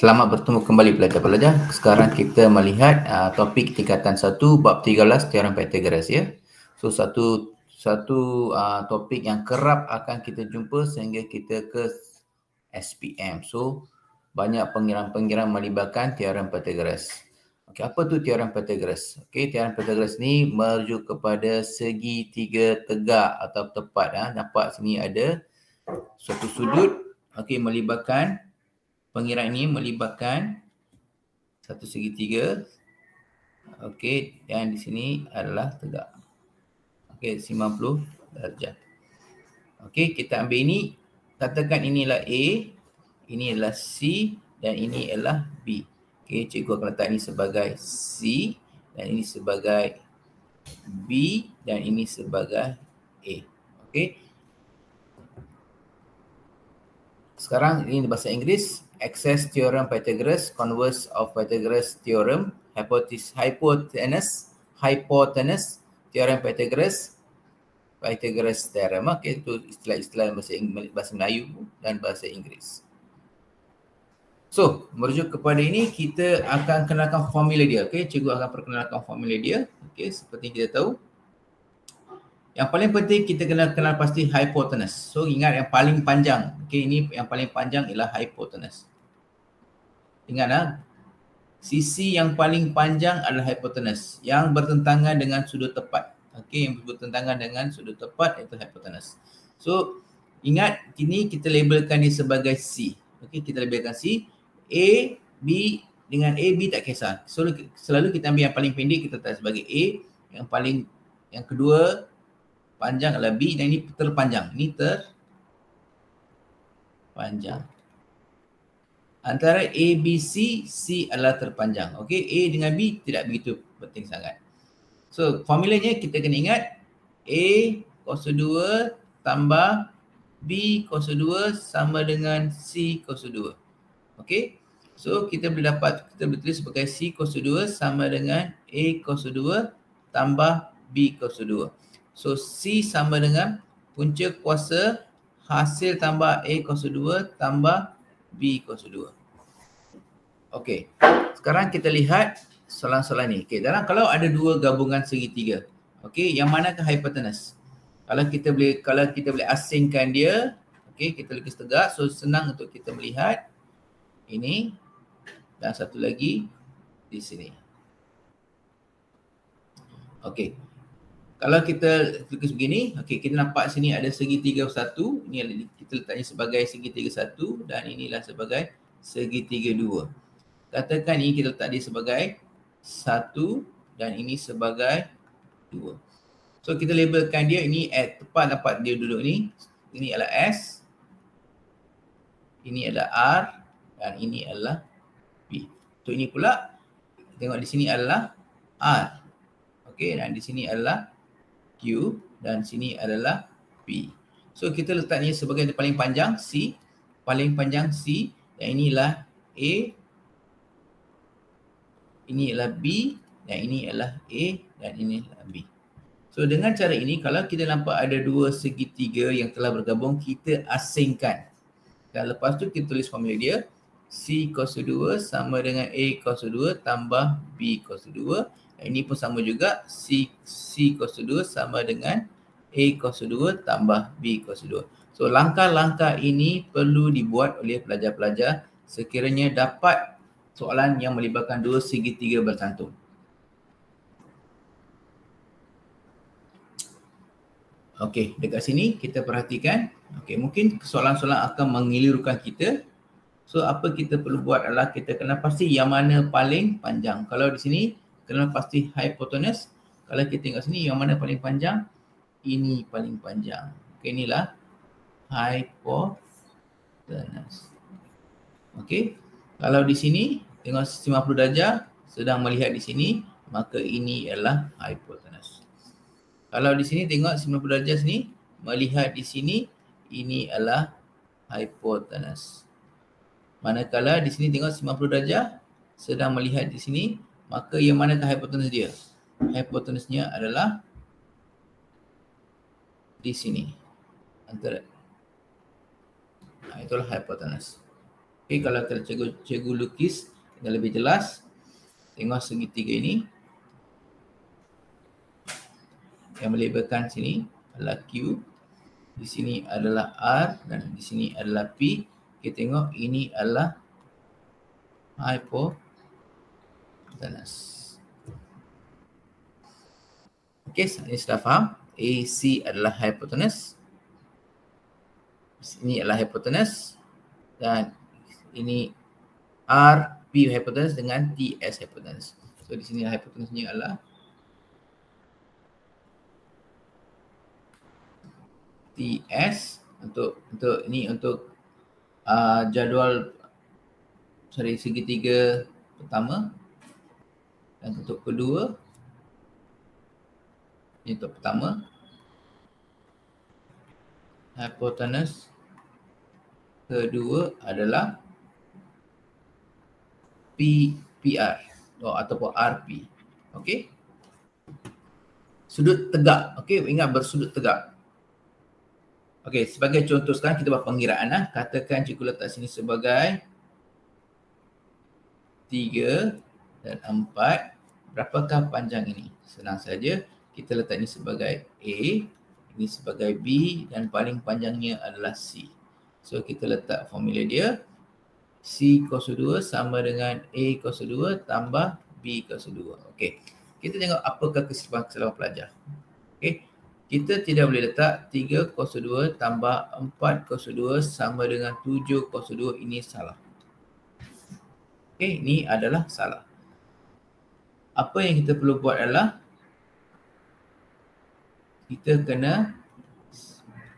Selamat bertemu kembali pelajar-pelajar. Sekarang kita melihat uh, topik tingkatan 1 bab 13 teorem Pythagoras ya. So satu satu uh, topik yang kerap akan kita jumpa sehingga kita ke SPM. So banyak pengiran-pengiran melibatkan teorem Pythagoras. Okey, apa tu teorem Pythagoras? Okey, teorem Pythagoras ni merujuk kepada segi tiga tegak atau tepat ah. Ha. Nampak sini ada suatu sudut okey melibatkan pengiran ini melibatkan satu segitiga. Okey, dan di sini adalah tegak. Okey, 90 darjah. Okey, kita ambil ini. Katakan inilah A, ini adalah C dan ini adalah B. Okey, cikgu akan letak ini sebagai C dan ini sebagai B dan ini sebagai A. Okey. Sekarang ini bahasa Inggeris access theorem Pythagoras, converse of Pythagoras theorem, hypothesis, hypotenuse, hypotenuse, theorem Pythagoras, Pythagoras theorem. Okay, itu istilah-istilah bahasa, bahasa Melayu dan bahasa Inggeris. So, merujuk kepada ini, kita akan kenalkan formula dia. Okay, cikgu akan perkenalkan formula dia. Okay, seperti kita tahu. Yang paling penting kita kena kenal pasti hypotenuse. So ingat yang paling panjang. Okay, ini yang paling panjang ialah hypotenuse. Ingat ah, sisi yang paling panjang adalah hipotenus yang bertentangan dengan sudut tepat. Okey, yang bertentangan dengan sudut tepat itu hipotenus. So, ingat kini kita labelkan dia sebagai C. Okey, kita labelkan C. A, B dengan A, B tak kisah. So, selalu kita ambil yang paling pendek kita letak sebagai A. Yang paling yang kedua panjang adalah B dan ini terpanjang. Ini terpanjang antara A, B, C, C adalah terpanjang. Okey, A dengan B tidak begitu penting sangat. So, formulanya kita kena ingat A kuasa 2 tambah B kuasa 2 sama dengan C kuasa 2. Okey, so kita boleh dapat, kita boleh tulis sebagai C kuasa 2 sama dengan A kuasa 2 tambah B kuasa 2. So, C sama dengan punca kuasa hasil tambah A kuasa 2 tambah B kuasa 2. Okey. Sekarang kita lihat soalan-soalan ni. Okey, dalam kalau ada dua gabungan segitiga. Okey, yang manakah hypotenuse? Kalau kita boleh kalau kita boleh asingkan dia, okey, kita lukis tegak so senang untuk kita melihat ini dan satu lagi di sini. Okey. Kalau kita lukis begini, okey kita nampak sini ada segitiga satu, ini kita letaknya sebagai segitiga satu dan inilah sebagai segitiga dua. Katakan ini kita letak dia sebagai satu dan ini sebagai dua. So kita labelkan dia ini at tepat dapat dia duduk ni. Ini adalah S. Ini adalah R dan ini adalah P. So ini pula tengok di sini adalah R. Okey dan di sini adalah Q dan sini adalah P. So kita letaknya sebagai yang paling panjang C, paling panjang C dan inilah A. Ini adalah B dan ini adalah A dan ini adalah B. So dengan cara ini kalau kita nampak ada dua segitiga yang telah bergabung kita asingkan. Dan lepas tu kita tulis formula dia C cos 2 sama dengan A cos 2 tambah B cos 2 ini pun sama juga C C cos 2 sama dengan A cos 2 tambah B cos 2. So langkah-langkah ini perlu dibuat oleh pelajar-pelajar sekiranya dapat soalan yang melibatkan dua segitiga bersantun. Okey, dekat sini kita perhatikan. Okey, mungkin soalan-soalan akan mengelirukan kita. So apa kita perlu buat adalah kita kena pasti yang mana paling panjang. Kalau di sini kena pasti hypotenuse. Kalau kita tengok sini yang mana paling panjang? Ini paling panjang. Okay, inilah hypotenuse. Okay. Kalau di sini tengok 50 darjah sedang melihat di sini maka ini adalah hypotenuse. Kalau di sini tengok 50 darjah sini melihat di sini ini adalah hypotenuse. Manakala di sini tengok 50 darjah sedang melihat di sini maka yang manakah hipotenus dia? Hipotenusnya adalah di sini. Antara ha, itulah hipotenus. Okay, kalau kita cikgu, cikgu lukis dengan lebih jelas, tengok segitiga ini. Yang melabelkan sini adalah Q. Di sini adalah R dan di sini adalah P. Kita tengok ini adalah hypotenuse. Okay, ini sudah faham. AC adalah hypotenuse. Ini adalah hypotenuse dan ini R P hypotenuse dengan T S hypotenuse. So di sini hypotenuse ni adalah T S untuk untuk ini untuk uh, jadual sorry segitiga pertama dan untuk kedua ini untuk pertama hypotenuse kedua adalah P, PR oh, ataupun RP. Okey. Sudut tegak. Okey, ingat bersudut tegak. Okey, sebagai contoh sekarang kita buat pengiraan lah. Katakan cikgu letak sini sebagai 3 dan 4. Berapakah panjang ini? Senang saja. Kita letak ini sebagai A, ini sebagai B dan paling panjangnya adalah C. So kita letak formula dia C kuasa 2 sama dengan A kuasa 2 tambah B kuasa 2. Okey. Kita tengok apakah kesilapan kesalahan pelajar. Okey. Kita tidak boleh letak 3 kuasa 2 tambah 4 kuasa 2 sama dengan 7 kuasa 2. Ini salah. Okey, ini adalah salah. Apa yang kita perlu buat adalah kita kena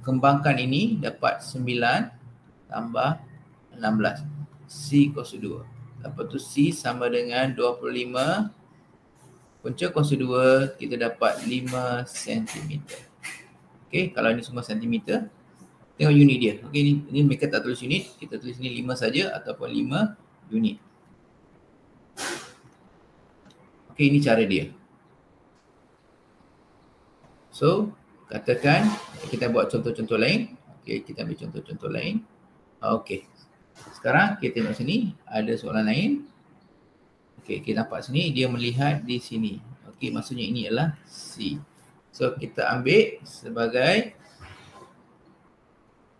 kembangkan ini dapat 9 tambah 16. C kuasa 2. Lepas tu C sama dengan 25. Punca kuasa 2 kita dapat 5 cm. Okay, kalau ini semua cm. Tengok unit dia. Okay, ini, ini mereka tak tulis unit. Kita tulis ni 5 saja ataupun 5 unit. Okay, ini cara dia. So, katakan kita buat contoh-contoh lain. Okay, kita ambil contoh-contoh lain. Okay, sekarang kita tengok sini ada soalan lain. Okey, kita nampak sini dia melihat di sini. Okey, maksudnya ini adalah C. So kita ambil sebagai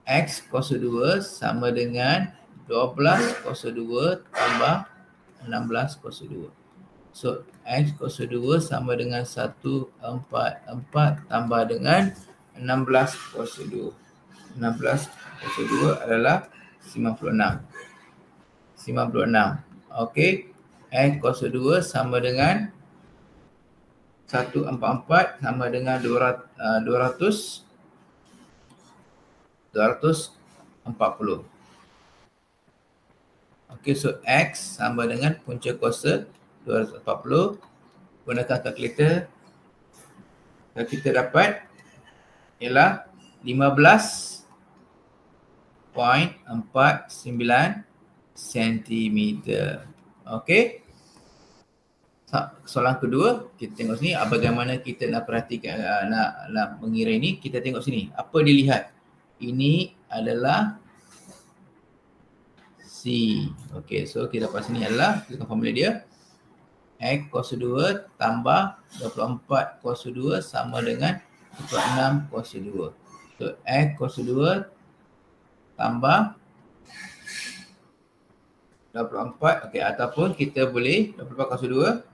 X kuasa 2 sama dengan 12 kuasa 2 tambah 16 kuasa 2. So X kuasa 2 sama dengan 1, 4, 4 tambah dengan 16 kuasa 2. 16 kuasa 2 adalah 56. 56. Okey. X kuasa 2 sama dengan 144 sama dengan 200 200 240. Okey, so X sama dengan punca kuasa 240. Gunakan kalkulator. Kita dapat ialah 15 0.49 cm. Okey. Soalan kedua, kita tengok sini bagaimana kita nak perhatikan uh, nak nak mengira ini, kita tengok sini. Apa dilihat? Ini adalah C. Okey, so kita dapat sini adalah kita formula dia. X kuasa 2 tambah 24 kuasa 2 sama dengan 26 kuasa 2. So X kuasa 2 tambah 24 okey ataupun kita boleh 24 kosong 2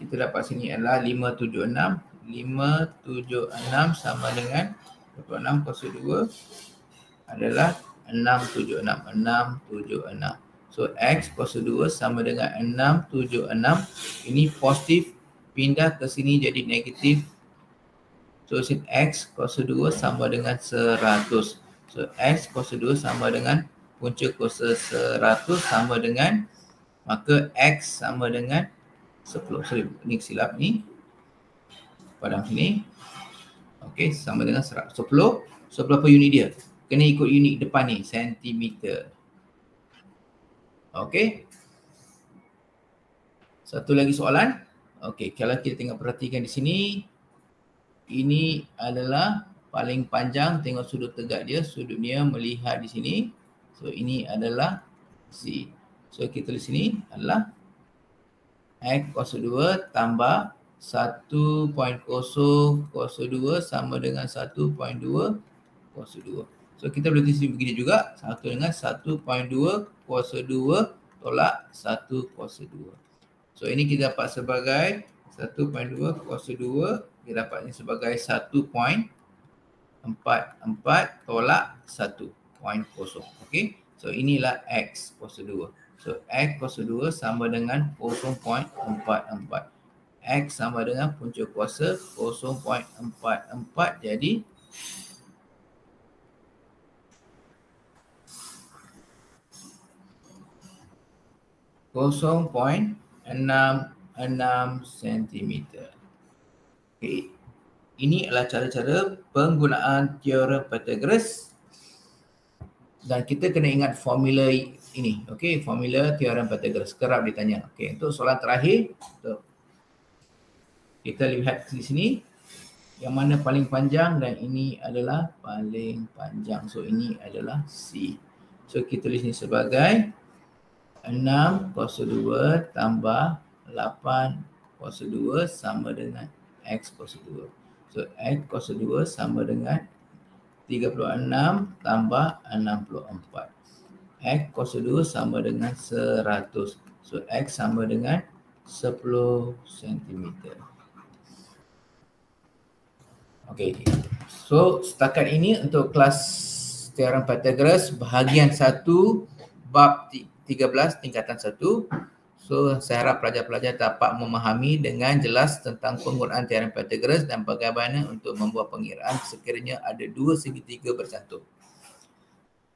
kita dapat sini adalah 576 576 sama dengan 26 kosong 2 adalah 676 676 so x kosong 2 sama dengan 676 ini positif pindah ke sini jadi negatif. So sin x kosong 2 sama dengan 100 So X kuasa 2 sama dengan punca kuasa 100 sama dengan maka X sama dengan 10. Sorry, ni silap ni. Pada sini. Okey, sama dengan 100. 10. So berapa unit dia? Kena ikut unit depan ni, sentimeter. Okey. Satu lagi soalan. Okey, kalau kita tengok perhatikan di sini. Ini adalah paling panjang tengok sudut tegak dia sudut dia melihat di sini So ini adalah C. So kita tulis sini adalah X kuasa 2 tambah 1.0 kuasa 2 sama dengan 1.2 kuasa 2. So kita boleh tulis begini juga. Satu dengan 1.2 kuasa 2 tolak 1 kuasa 2. So ini kita dapat sebagai 1.2 kuasa 2. Kita dapat ini sebagai 1.44 tolak 1.0. Okay. So inilah X kuasa 2. So X kuasa 2 sama dengan 0.44. X sama dengan punca kuasa 0.44 jadi kosong point enam enam sentimeter. Okay. Ini adalah cara-cara penggunaan teorem Pythagoras dan kita kena ingat formula ini okey? Formula teorem Pythagoras. Kerap ditanya. Okey untuk soalan terakhir. Untuk kita lihat di sini. Yang mana paling panjang dan ini adalah paling panjang. So ini adalah C. So kita tulis ni sebagai 6 kuasa 2 tambah 8 kuasa 2 sama dengan X kuasa 2 so X kuasa 2 sama dengan 36 tambah 64. X kuasa 2 sama dengan 100. So X sama dengan 10 cm. Okay. So setakat ini untuk kelas teorem Pythagoras bahagian 1 bab 13 tingkatan 1. So saya harap pelajar-pelajar dapat memahami dengan jelas tentang penggunaan teorem Pythagoras dan bagaimana untuk membuat pengiraan sekiranya ada dua segitiga bersatu.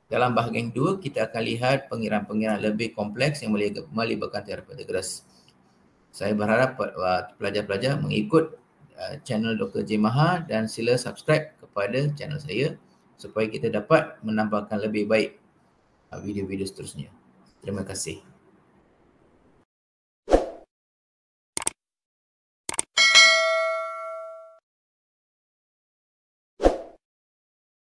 Dalam bahagian dua kita akan lihat pengiraan-pengiraan lebih kompleks yang melibatkan teorem Pythagoras. Saya berharap pelajar-pelajar mengikut uh, channel Dr. J Maha dan sila subscribe kepada channel saya supaya kita dapat menambahkan lebih baik uh, video-video seterusnya. Terima kasih.